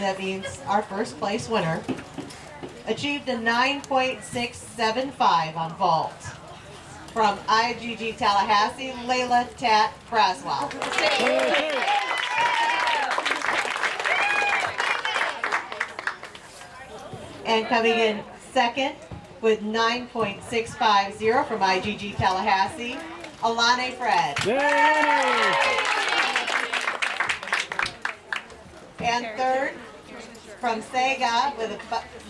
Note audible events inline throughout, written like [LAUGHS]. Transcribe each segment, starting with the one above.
that means our first place winner, achieved a 9.675 on vault. From IGG Tallahassee, Layla Tate Braswell. And coming in second with 9.650 from IGG Tallahassee, Alani Fred. And third from Sega with a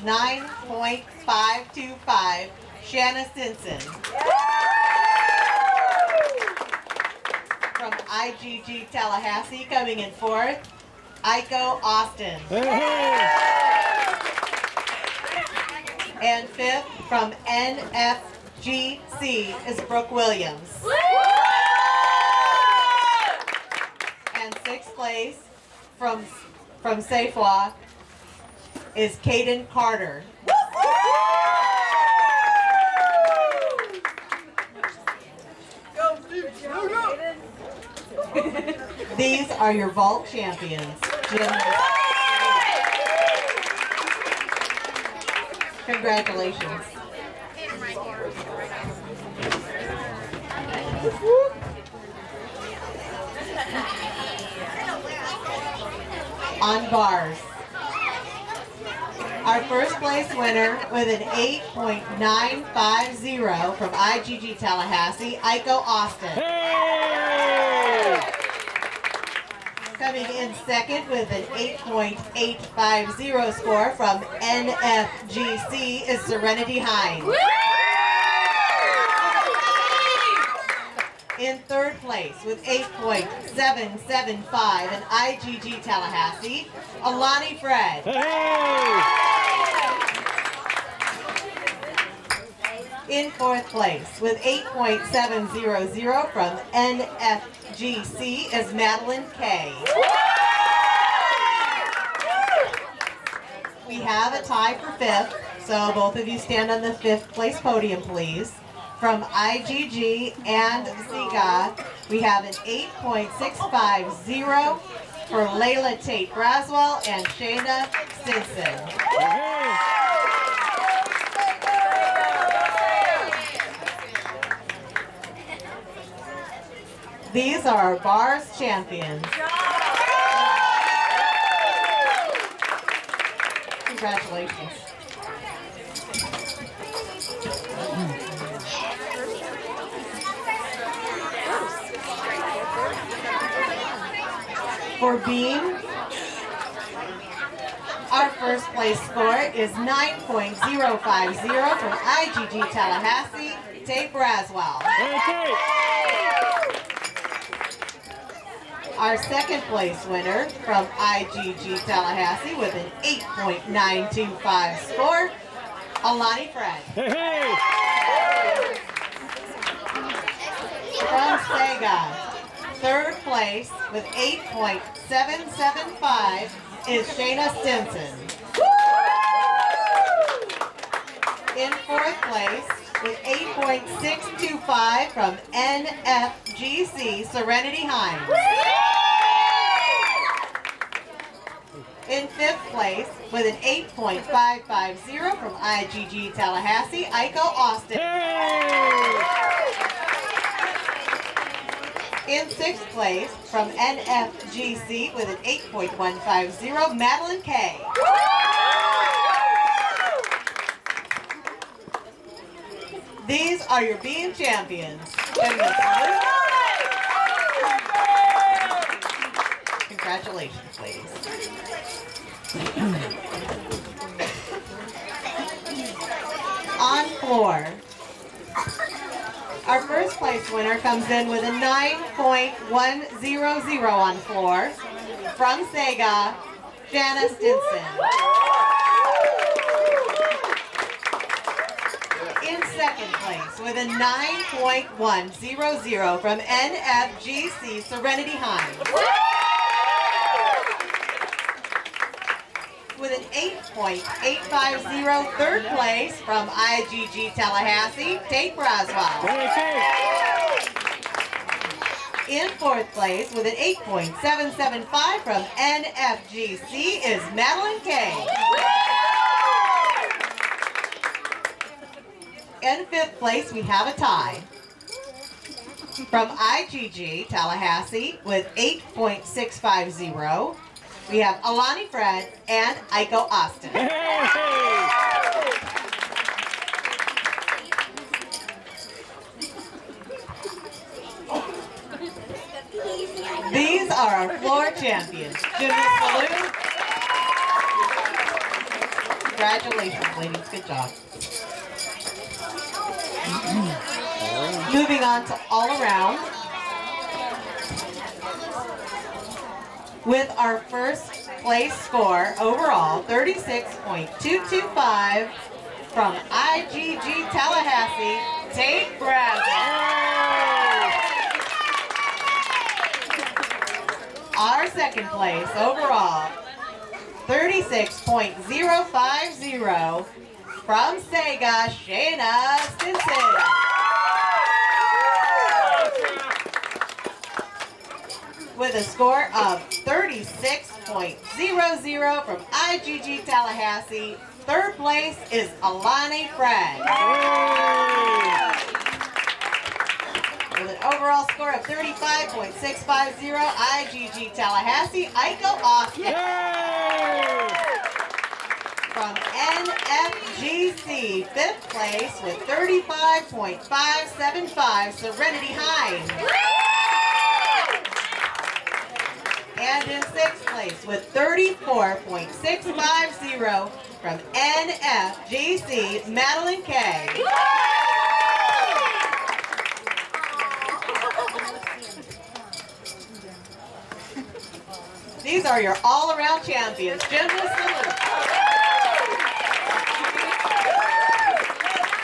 9.525, Shanna Stinson. From IGG Tallahassee coming in fourth, Iko Austin. And fifth from NFGC is Brooke Williams. And sixth place from from Safewa is Caden Carter. These are your vault champions. Jim. Congratulations. On bars. Our first place winner with an 8.950 from IGG Tallahassee, Iko Austin. Coming in second with an 8.850 score from NFGC is Serenity Hines. In third place with 8.775 in IGG Tallahassee, Alani Fred. In fourth place with 8.700 from NFGC is Madeline Kay. We have a tie for fifth, so both of you stand on the fifth place podium, please. From IGG and Ziga, we have an 8.650 for Layla Tate Braswell and Shayna Stinson. These are our bars champions. Congratulations. For beam, our first place score is 9.050 from IGG Tallahassee, Tate Braswell. Our second place winner from IGG Tallahassee with an 8.925 score, Alani Fred. From Sega, third place with 8.775 is Shayna Stinson. In fourth place with 8.625 from NFGC Serenity Hines. In fifth place with an 8.550 from IGG Tallahassee, Iko Austin. In sixth place from NFGC with an 8.150, Madeline Kay. These are your being champions. Congratulations, ladies. On floor. Our first place winner comes in with a 9.100 on floor from Sega, Jana Stinson. In second place with a 9.100 from NFGC, Serenity Hines. With an 8.850 third place from IGG Tallahassee, Tate Braswell. In fourth place with an 8.775 from NFGC is Madeline Kay. In fifth place, we have a tie. From IGG Tallahassee with 8.650, we have Alani Fred and Aiko Austin. These are our floor champions. Gymnast. Congratulations, ladies. Good job. Moving on to all around. With our first place score overall, 36.225 from IGG Tallahassee, Tate Bradley. Our second place overall, 36.050 from Sega, Shayna Stinson. With a score of 36.00 from IGG Tallahassee, third place is Alani Fred. With an overall score of 35.650, IGG Tallahassee, Aiko Austin. From NFGC, fifth place with 35.575, Serenity Hines. And in sixth place with 34.650 from NFGC, Madeline Kay. These are your all-around champions. Gymnast salute.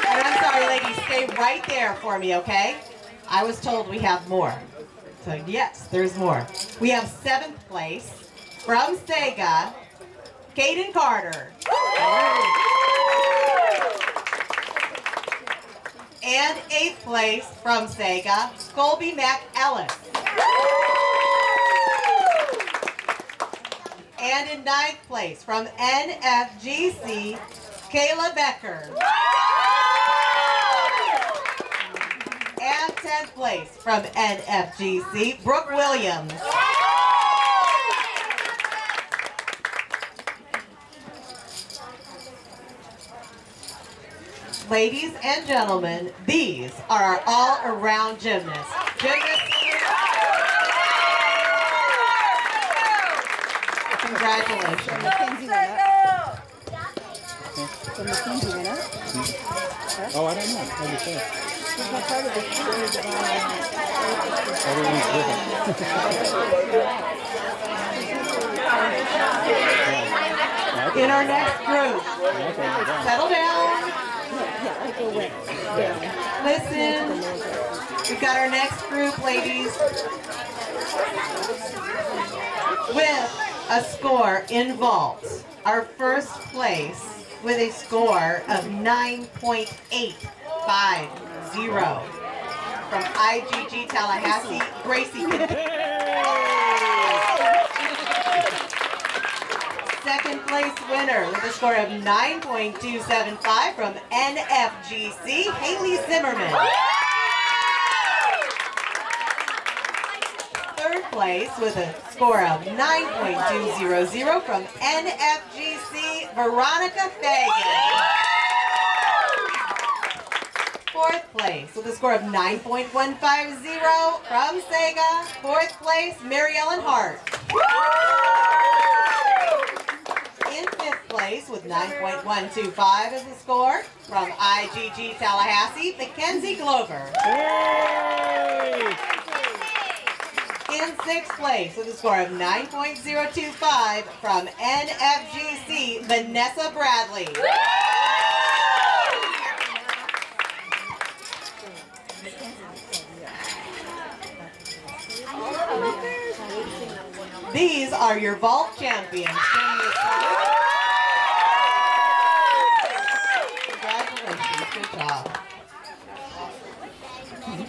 And I'm sorry, ladies, stay right there for me, okay? I was told we have more. So yes, there's more. We have seventh place from Sega, Caden Carter. And eighth place from Sega, Colby McEllis. And in ninth place from NFGC, Kayla Becker. And 10th place from NFGC, Brooke Williams. Ladies and gentlemen, these are our all-around gymnasts. Gymnasts, congratulations. Mackenzie went up. So Mackenzie went up. Oh, I don't know. Maybe so. She's not part of the third, uh, Everyone's different. Okay. In our next group, Okay, yeah. settle down, yeah, listen. We've got our next group, ladies, with a score in vault. Our first place with a score of 9.850 from IGG Tallahassee, Gracie. Second place winner with a score of 9.275 from NFGC, Haley Zimmerman. Third place with a score of 9.200 from NFGC, Veronica Fagan. Fourth place with a score of 9.150 from Sega. Fourth place, Mary Ellen Hart. Place with 9.125 as the score from IGG Tallahassee, Mackenzie Glover. In sixth place with a score of 9.025 from NFGC, Vanessa Bradley. These are your vault champions. Congratulations, good job.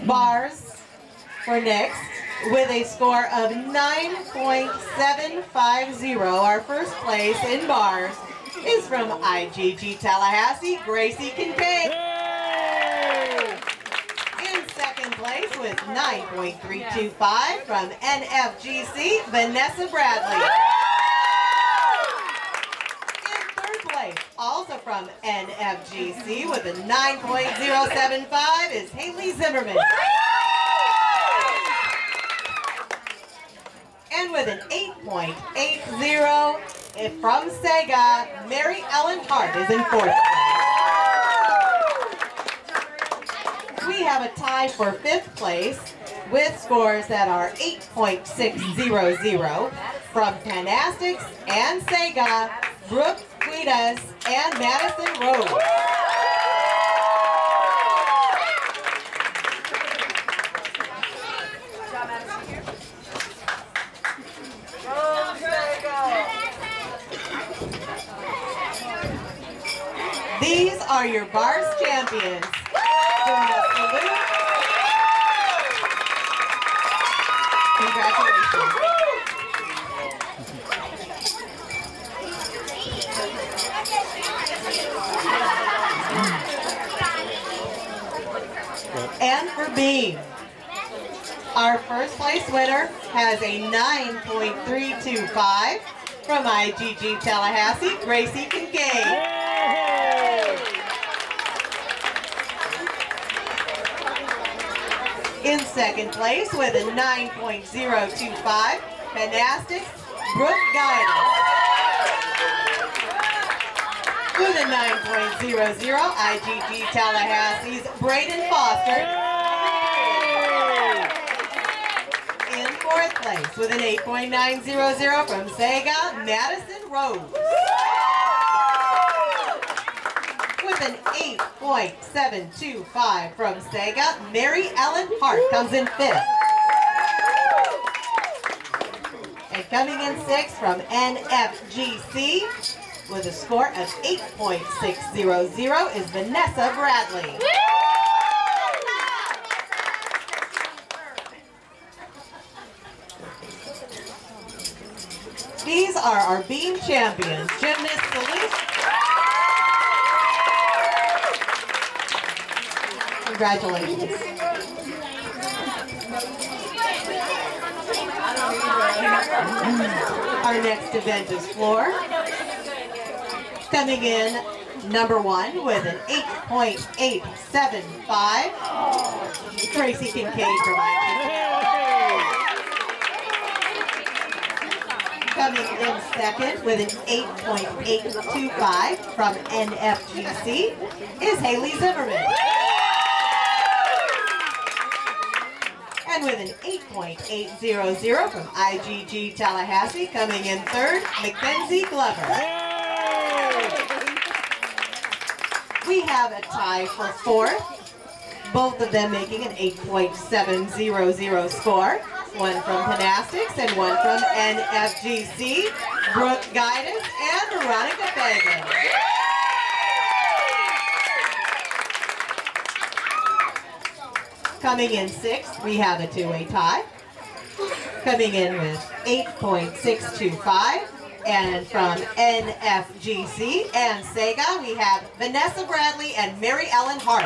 Bars for next. with a score of 9.750. Our first place in bars is from IGG Tallahassee, Gracie Kincaid. In second place with 9.325 from NFGC, Vanessa Bradley. In third place, also from NFGC with a 9.075 is Haley Zimmerman. And with an 8.80 if from Sega, Mary Ellen Hart is in fourth place. We have a tie for fifth place with scores that are 8.600 from Panastics and Sega, Brooke Guidas, and Madison Rose. These are your Bars champions. Congratulations. And for Beam, our first place winner has a 9.325 from IGG Tallahassee, Gracie Kincaid. In second place with a 9.025, Gymnastics, Brooke Guidance. With a 9.00, IGG Tallahassee's Braden Foster. In fourth place with an 8.900 from Sega, Madison Rose. With an 8.725 from Sega, Mary Ellen Hart comes in fifth. And coming in sixth from NFGC with a score of 8.600 is Vanessa Bradley. These are our beam champions. Gymnast salute. Congratulations. Our next event is floor. Coming in number one with an 8.875, Gracie Kincaid from IGT. Coming in second with an 8.825 from NFGC is Haley Zimmerman. And with an 8.800 from IGG Tallahassee, coming in third, Mackenzie Glover. We have a tie for fourth, both of them making an 8.700 score. One from Panastics and one from NFGC, Brooke Guidance and Veronica Fagan. Coming in sixth, we have a two-way tie. Coming in with 8.625. And from NFGC and Sega, we have Vanessa Bradley and Mary Ellen Hart.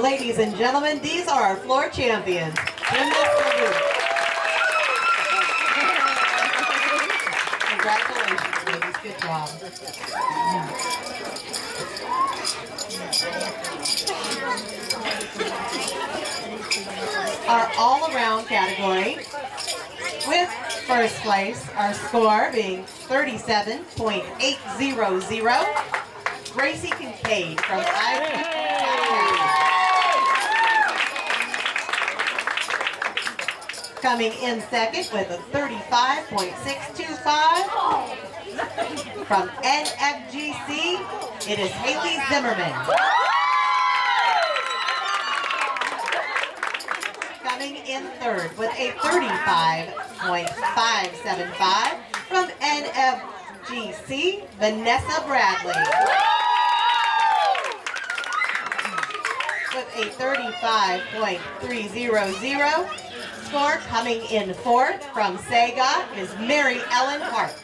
Ladies and gentlemen, these are our floor champions. Congratulations. Good job. Our all-around category with first place, our score being 37.800, Gracie Kincaid from IGT. Coming in second with a 35.625 from NFGC, it is Haley Zimmerman. Coming in third with a 35.575 from NFGC, Vanessa Bradley. with a 35.300 coming in fourth from Sega is Mary Ellen Hart.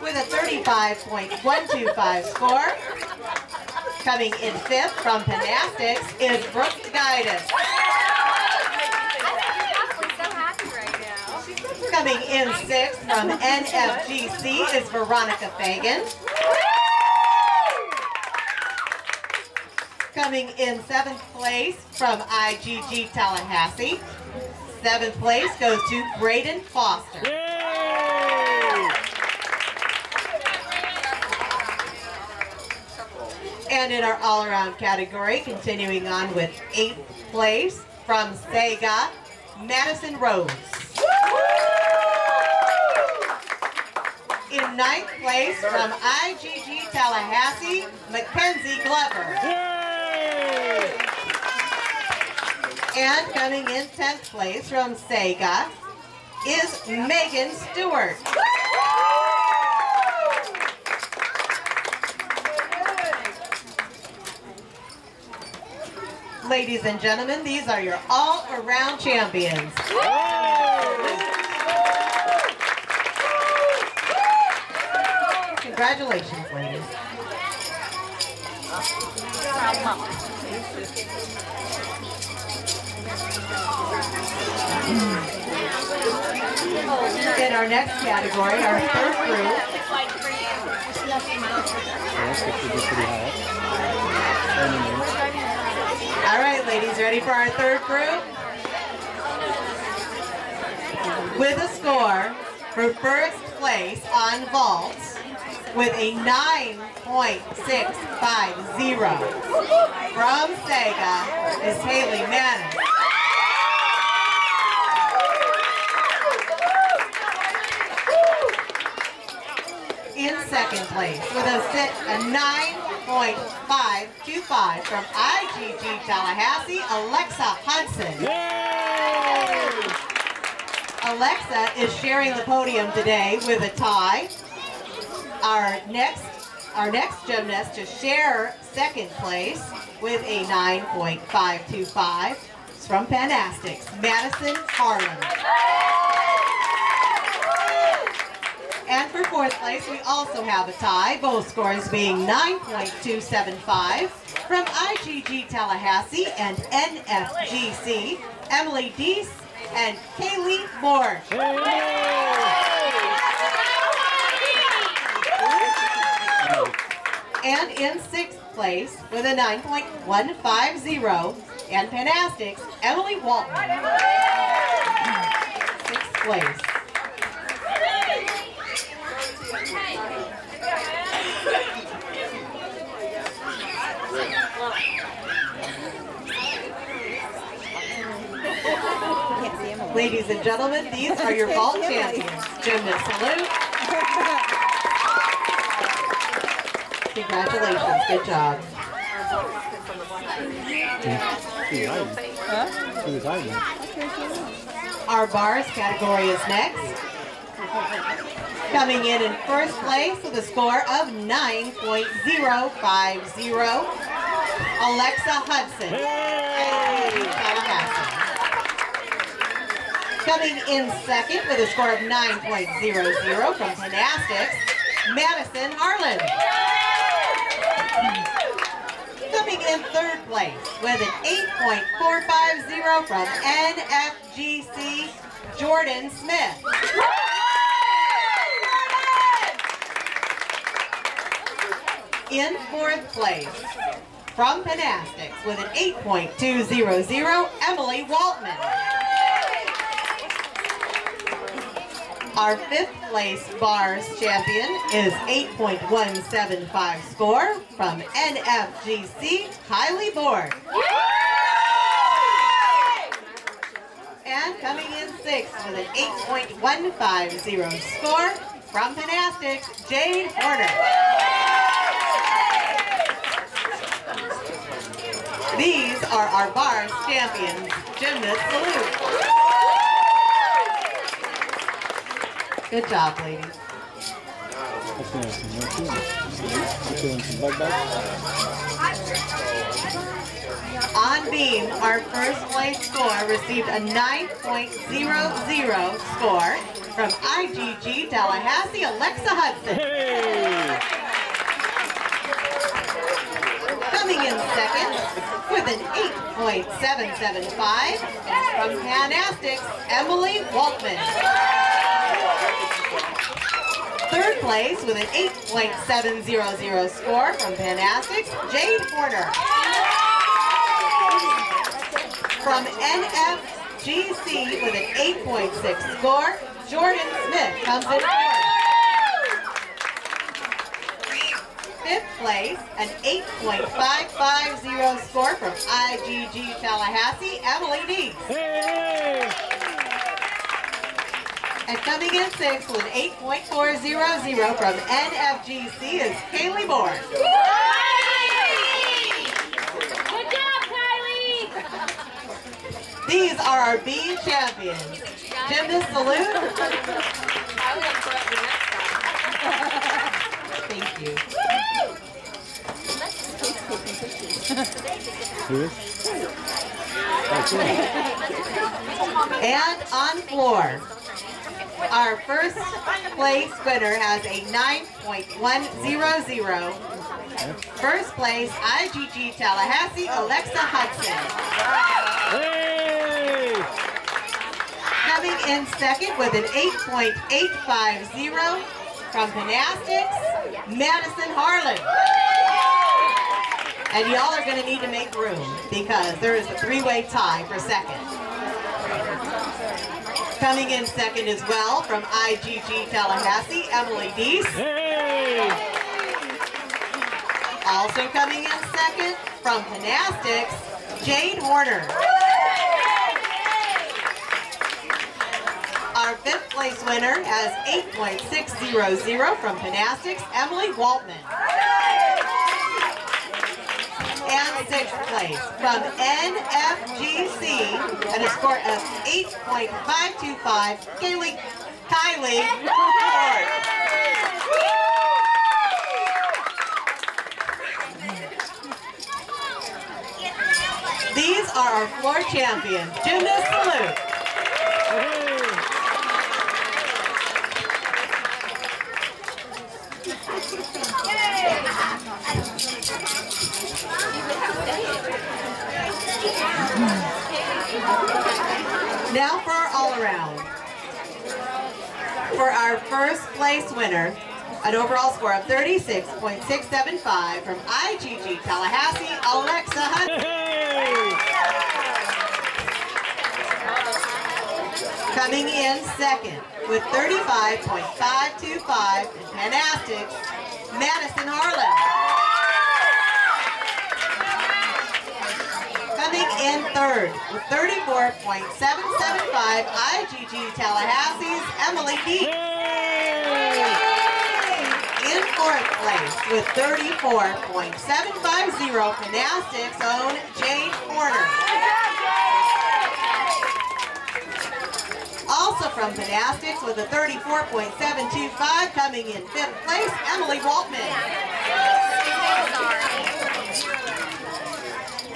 With a 35.125 score, coming in fifth from Panastics is Brooke Guidance. Coming in sixth from NFGC is Veronica Fagan. Coming in seventh place from IGG Tallahassee. Seventh place goes to Braden Foster. Yay! And in our all-around category, continuing on with eighth place from Sega, Madison Rose. In ninth place from IGG Tallahassee, Mackenzie Glover. And coming in 10th place from Sega is Megan Stewart. Ladies and gentlemen, these are your all-around champions. Congratulations, ladies. Mm. In our next category, our third group, All right, ladies, ready for our third group? With a score for first place on vault with a 9.650 from Sega is Haley Manning. In second place with a sit a 9.525 from IGG Tallahassee, Alexa Hudson. Yay! Alexa is sharing the podium today with a tie. Our next, our next gymnast to share second place with a 9.525 is from Panastics, Madison Harlan. And for fourth place, we also have a tie, both scores being 9.275 from IGG Tallahassee and NFGC, Emily Deese and Kaylee Moore. And in sixth place with a 9.150 and Panastics, Emily Walton. Sixth place. Ladies and gentlemen, these are your [LAUGHS] vault champions. Gymnast salute. Congratulations, good job. She was hiding. She was hiding. Our bars category is next. Coming in in first place with a score of 9.050, Alexa Hudson. Hey! Tallahassee. Coming in second with a score of 9.00 from Gymnastics, Madison Harlan. Coming in third place with an 8.450 from NFGC, Jordan Smith. In fourth place from Panastics with an 8.200, Emily Waltman. Our fifth place bars champion is 8.175 score from NFGC, Kylie Board. And coming in sixth with an 8.150 score from Panastics, Jade Horner. These are our bars champions, gymnast salute. Good job, ladies. That's nice. No too You feeling some bug bites? On beam, our first place score received a 9.00 score from IGG Tallahassee Alexa Hudson. Hey! Coming in second with an 8.775 from Panastics, Emily Waltman. Third place with an 8.700 score from Panastics, Jade Horner. From NFGC with an 8.6 score, Jordan Smith comes in fourth. Fifth place, an 8.550 score from IGG Tallahassee, Emily Dees. Hey! And coming in sixth with an 8.400 from NFGC is Kaylee Moore. Good job, Kylie! These are our B champions. Gymnast salute. Thank you. And on floor, our first place winner has a 9.100. First place, IGG Tallahassee, Alexa Hudson. Hey! Coming in second with an 8.850 from Gymnastics, Madison Harlan. And y'all are going to need to make room because there is a three-way tie for second. Coming in second as well from IGG Tallahassee, Emily Dees. Hey! Also coming in second from Gymnastics, Jade Horner. Our fifth place winner has 8.600 from Gymnastics, Emily Waltman. And sixth place from NFGC at a score of 8.525, Kaylee, Kylie These are our floor champions. Gymnast salute. Hey! Hmm. Now for our all-around. For our first place winner, an overall score of 36.675 from IGG Tallahassee, Alexa. Hey! Coming in second with 35.525 in Panastics, Madison Harlan. Coming in third with 34.775 IGG Tallahassee's Emily Deep. In fourth place with 34.750 Panastics own Jade Porter. Also from Gymnastics with a 34.725 coming in fifth place, Emily Waltman.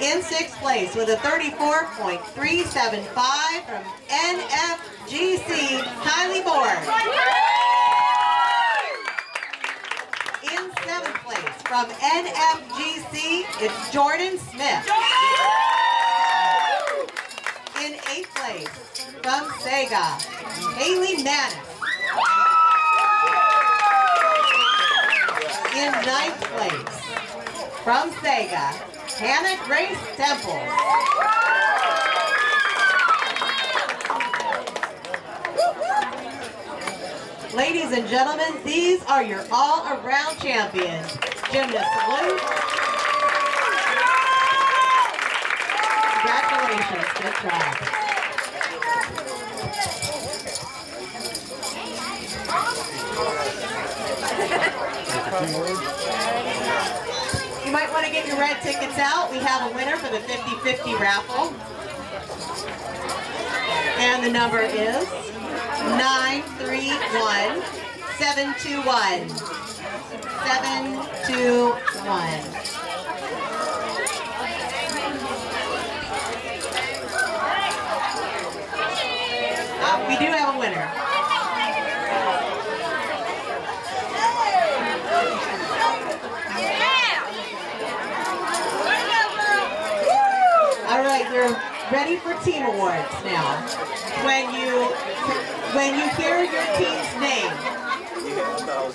In sixth place with a 34.375 from NFGC, Kylie Moore. In seventh place from NFGC, it's Jordan Smith. In eighth place from Sega, Haley Manis. In ninth place from Sega, Hannah Grace Temple. Ladies and gentlemen, these are your all-around champions. Gymnast salute. Congratulations, good job. Might want to get your red tickets out. We have a winner for the 50-50 raffle. And the number is 931 721. 721. Oh, uh, we do have a winner. All right, we're ready for team awards now. When you when you hear your team's name,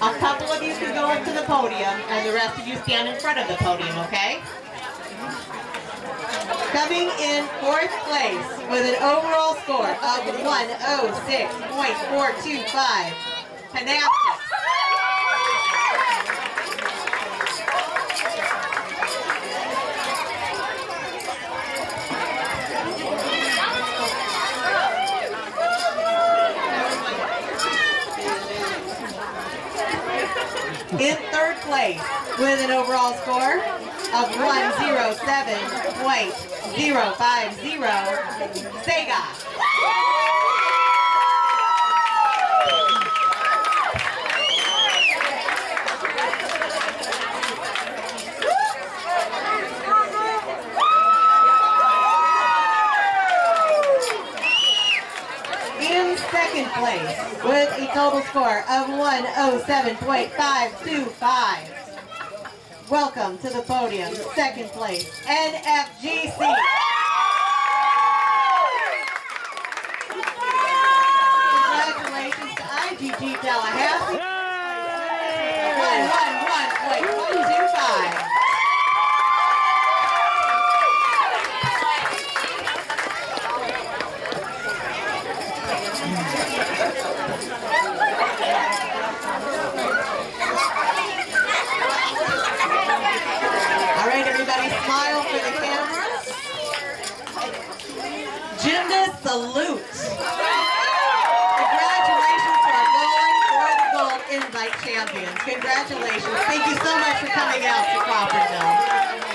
a couple of you can go up to the podium, and the rest of you stand in front of the podium, okay? Coming in fourth place with an overall score of 106.425, Panaptics. In third place with an overall score of 107.050, Sega. In second place with a total score of 107.525. Welcome to the podium, second place, NFGC. Congratulations to IGG Tallahassee. One, one, one, point one, two, five. All right, everybody, smile for the cameras. Gymnast salute. Congratulations to our Going for the Gold Invite champions. Congratulations. Thank you so much for coming out to Crawfordville.